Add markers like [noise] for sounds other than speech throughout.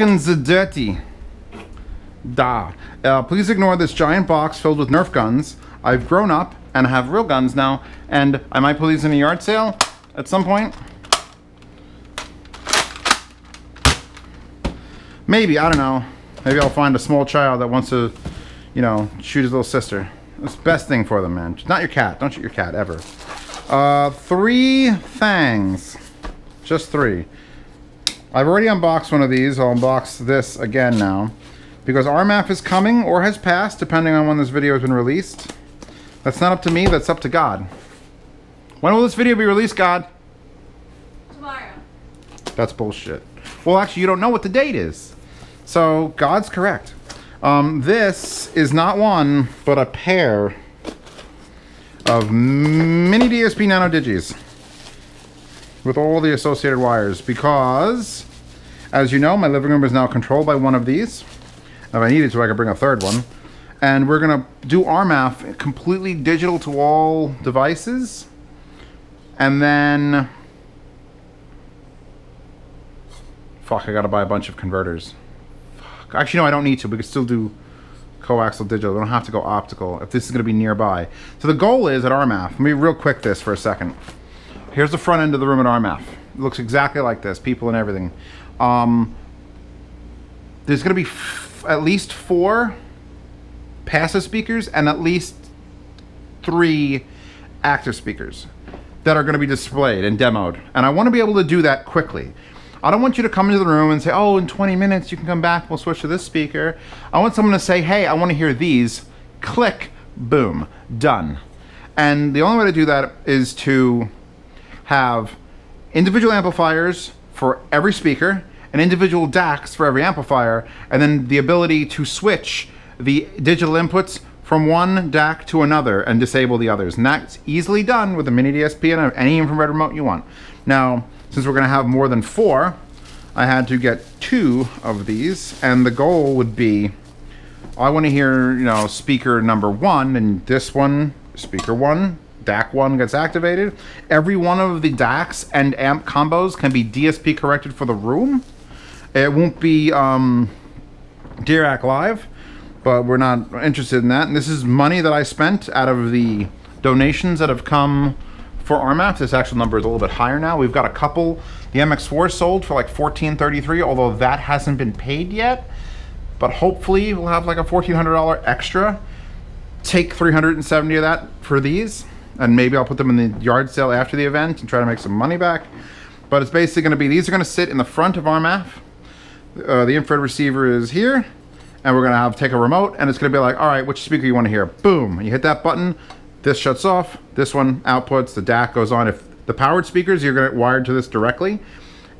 Dirty. Da. Uh, please ignore this giant box filled with Nerf guns. I've grown up and have real guns now, and I might put these in a yard sale at some point. Maybe, I don't know. Maybe I'll find a small child that wants to, you know, shoot his little sister. It's the best thing for them, man. Not your cat. Don't shoot your cat, ever. Uh, three fangs. Just three. I've already unboxed one of these. I'll unbox this again now. Because RMAF is coming or has passed, depending on when this video has been released. That's not up to me, that's up to God. When will this video be released, God? Tomorrow. That's bullshit. Well, actually, you don't know what the date is. So, God's correct. Um, this is not one, but a pair of mini DSP Nano Digis with all the associated wires because, as you know, my living room is now controlled by one of these. If I needed to, I could bring a third one. And we're going to do RMAF completely digital to all devices. And then... Fuck, I gotta buy a bunch of converters. Fuck. Actually, no, I don't need to. We can still do coaxial digital. We don't have to go optical if this is gonna be nearby. So the goal is at RMAF, let me real quick this for a second. Here's the front end of the room at RMAF. It looks exactly like this, people and everything. Um, there's gonna be at least four passive speakers and at least three active speakers that are going to be displayed and demoed. And I want to be able to do that quickly. I don't want you to come into the room and say, oh, in 20 minutes you can come back, we'll switch to this speaker. I want someone to say, hey, I want to hear these. Click, boom, done. And the only way to do that is to have individual amplifiers for every speaker, and individual DACs for every amplifier, and then the ability to switch the digital inputs from one DAC to another and disable the others. And that's easily done with a mini DSP and any infrared remote you want. Now, since we're gonna have more than four, I had to get two of these, and the goal would be, I wanna hear, you know, speaker number one, and this one, speaker one, DAC one gets activated. Every one of the DACs and amp combos can be DSP corrected for the room. It won't be um, Dirac Live, but we're not interested in that. And this is money that I spent out of the donations that have come for RMAF. This actual number is a little bit higher now. We've got a couple. The MX4 sold for like 1433, although that hasn't been paid yet. But hopefully we'll have like a $1,400 extra. Take 370 of that for these. And maybe I'll put them in the yard sale after the event and try to make some money back. But it's basically going to be, these are going to sit in the front of RMAF. Uh, the infrared receiver is here and we're gonna have take a remote and it's gonna be like all right which speaker you want to hear? Boom. You hit that button this shuts off this one outputs the DAC goes on. If the powered speakers you're gonna wired to this directly.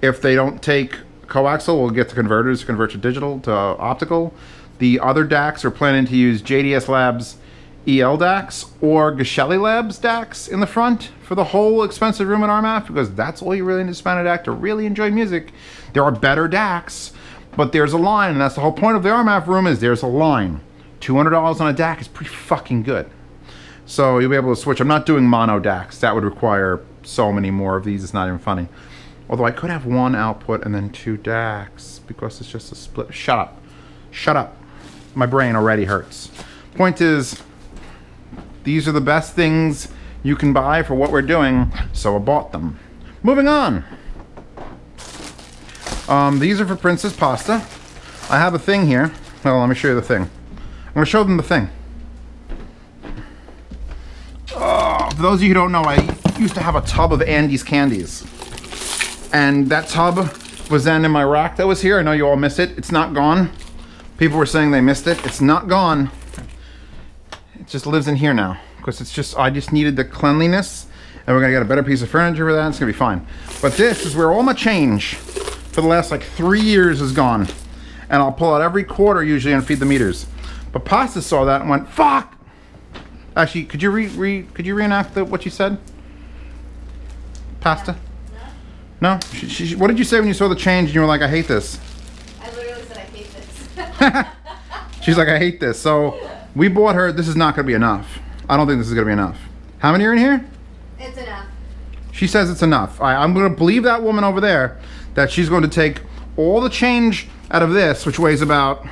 If they don't take coaxial we'll get the converters to convert to digital to optical. The other DACs are planning to use JDS Labs EL DACs or Geshelli Labs DACs in the front for the whole expensive room in RMAF because that's all you really need to spend a DAC to really enjoy music. There are better DACs but there's a line, and that's the whole point of the RMAF room is there's a line. $200 on a DAC is pretty fucking good. So you'll be able to switch. I'm not doing mono DACs. That would require so many more of these. It's not even funny. Although I could have one output and then two DACs because it's just a split. Shut up. Shut up. My brain already hurts. Point is, these are the best things you can buy for what we're doing, so I bought them. Moving on. Um, these are for Princess Pasta. I have a thing here. Well, let me show you the thing. I'm to show them the thing. Oh, for those of you who don't know, I used to have a tub of Andy's candies. And that tub was then in my rack that was here. I know you all miss it. It's not gone. People were saying they missed it. It's not gone. Just lives in here now. Because it's just, I just needed the cleanliness. And we're going to get a better piece of furniture for that. It's to be fine. But this is where all my change for the last like three years is gone. And I'll pull out every quarter usually and feed the meters. But Pasta saw that and went, fuck! Actually, could you re, re could you reenact the, what you said? Pasta? No? no? She, she, what did you say when you saw the change and you were like, I hate this? I literally said, I hate this. [laughs] She's like, I hate this. So [laughs] we bought her, this is not gonna be enough. I don't think this is gonna be enough. How many are in here? It's enough. She says it's enough. I, I'm gonna believe that woman over there that she's going to take all the change out of this, which weighs about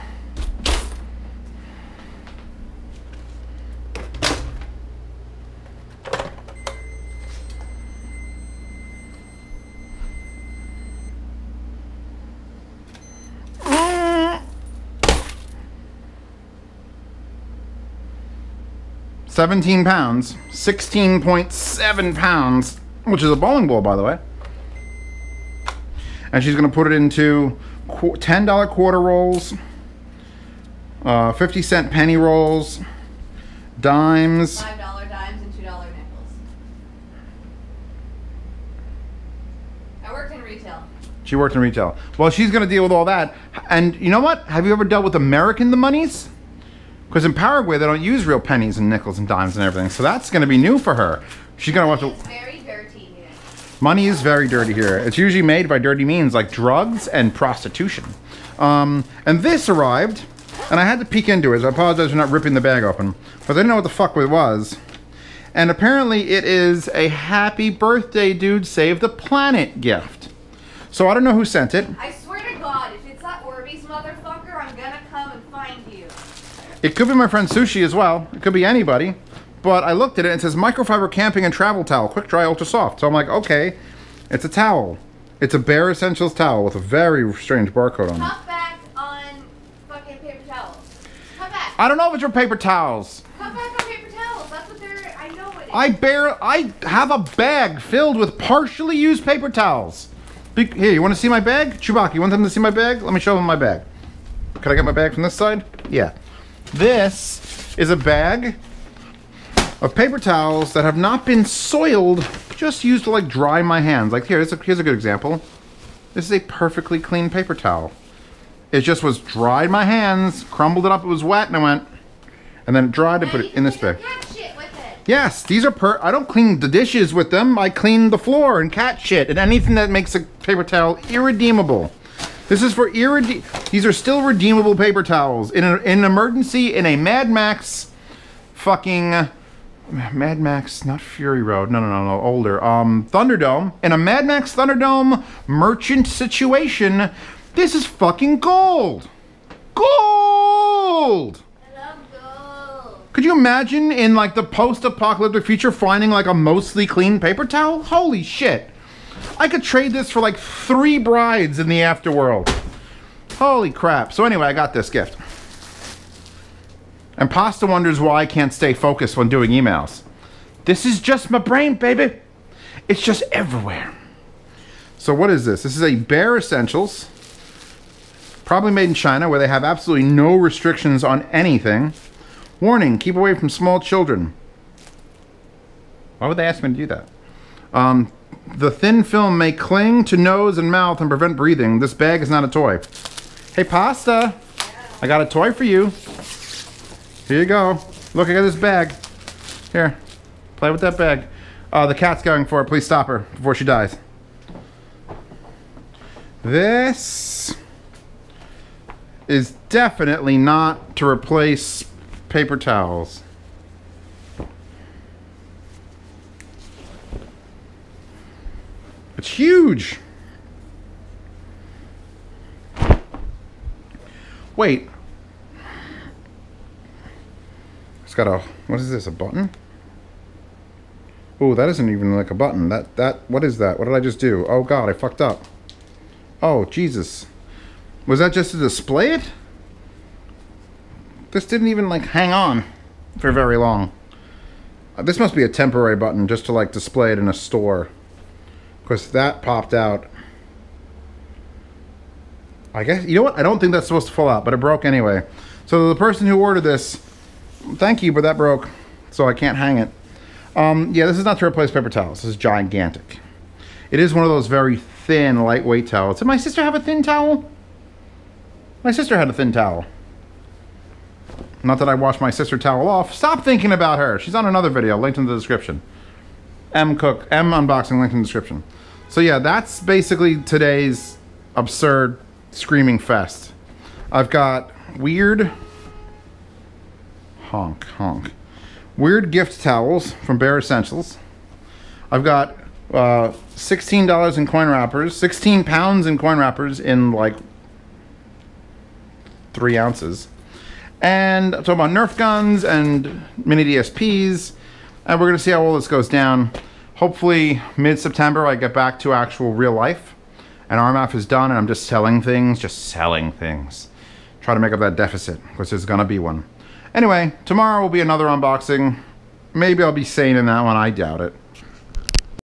Seventeen pounds, sixteen point seven pounds, which is a bowling ball, by the way. And she's gonna put it into ten dollar quarter rolls, uh, fifty cent penny rolls, dimes. Five dollar dimes and two dollar nickels. I worked in retail. She worked in retail. Well, she's going to deal with all that. And you know what? Have you ever dealt with American the monies? Because in Paraguay, they don't use real pennies and nickels and dimes and everything. So that's going to be new for her. She's going to have to. very dirty here. Money is very dirty here. It's usually made by dirty means like drugs and prostitution. Um, and this arrived, and I had to peek into it. So I apologize for not ripping the bag open, but I didn't know what the fuck it was. And apparently, it is a happy birthday, dude, save the planet gift. So I don't know who sent it. I swear to God, if it's that Orbeez motherfucker, I'm gonna come and find you. It could be my friend Sushi as well. It could be anybody. But I looked at it and it says microfiber camping and travel towel, quick dry, ultra soft. So I'm like, okay, it's a towel. It's a Bear Essentials towel with a very strange barcode on it. Cut back on fucking paper towels. Cut back. I don't know if it's your paper towels. Cut back on paper towels. That's what they're. I know what it is. I bear. I have a bag filled with partially used paper towels. Be- Here, you want to see my bag, Chewbacca? You want them to see my bag? Let me show them my bag. Can I get my bag from this side? Yeah. This is a bag of paper towels that have not been soiled, just used to like dry my hands. Like here, here's a, here's a good example. This is a perfectly clean paper towel. It just was dried my hands, crumbled it up, it was wet, and I went, and then it dried and put it in this bag. cat shit with it. Yes, these are per. I don't clean the dishes with them. I clean the floor and cat shit and anything that makes a paper towel irredeemable. This is for irrede. These are still redeemable paper towels in, a, in an emergency in a Mad Max, fucking Mad Max, not Fury Road. No, no, no, no, older. Um, Thunderdome. In a Mad Max Thunderdome merchant situation, this is fucking gold. Gold. I love gold. Could you imagine in like the post-apocalyptic future finding like a mostly clean paper towel? Holy shit. I could trade this for like three brides in the afterworld. Holy crap. So anyway, I got this gift. And Pasta wonders why I can't stay focused when doing emails. This is just my brain, baby. It's just everywhere. So what is this? This is a Bear Essentials. Probably made in China where they have absolutely no restrictions on anything. Warning, keep away from small children. Why would they ask me to do that? Um, the thin film may cling to nose and mouth and prevent breathing. This bag is not a toy. Hey, Pasta, I got a toy for you. Here you go. Look, I got this bag. Here, play with that bag. Uh, the cat's going for it. Please stop her before she dies. This is definitely not to replace paper towels. It's huge. Wait. It's got a what is this? A button? Oh, that isn't even like a button. That that what is that? What did I just do? Oh god, I fucked up. Oh, Jesus. Was that just to display it? This didn't even like hang on for very long. Uh, This must be a temporary button just to like display it in a store. Because that popped out. I guess, you know what? I don't think that's supposed to fall out, but it broke anyway. So the person who ordered this, thank you, but that broke. So I can't hang it. Um, yeah, this is not to replace paper towels. This is gigantic. It is one of those very thin, lightweight towels. Did my sister have a thin towel? My sister had a thin towel. Not that I washed my sister towel off. Stop thinking about her. She's on another video, linked in the description. M Cook, M unboxing, linked in the description. So yeah, that's basically today's absurd screaming fest. I've got weird honk honk weird gift towels from Bear Essentials. I've got uh, $16 in coin wrappers, 16 pounds in coin wrappers in like three ounces. And I'm talking about Nerf guns and mini DSPs. And we're going to see how all this goes down. Hopefully, mid September, I get back to actual real life. And RMAF is done, and I'm just selling things, just selling things. Try to make up that deficit, because there's to be one. Anyway, tomorrow will be another unboxing. Maybe I'll be sane in that one, I doubt it.